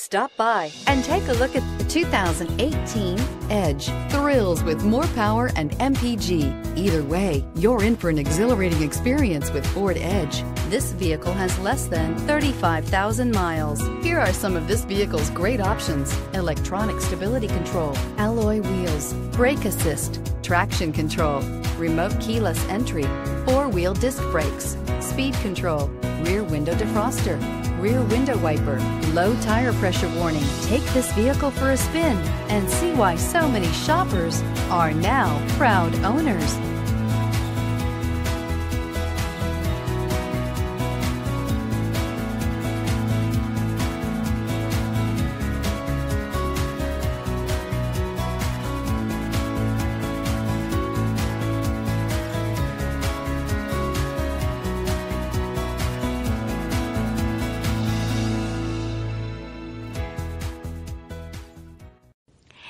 Stop by and take a look at the 2018 Edge. Thrills with more power and MPG. Either way, you're in for an exhilarating experience with Ford Edge. This vehicle has less than 35,000 miles. Here are some of this vehicle's great options. Electronic stability control, alloy wheels, brake assist, traction control, remote keyless entry, four-wheel disc brakes, speed control, rear window defroster, rear window wiper, low tire pressure warning. Take this vehicle for a spin and see why so many shoppers are now proud owners.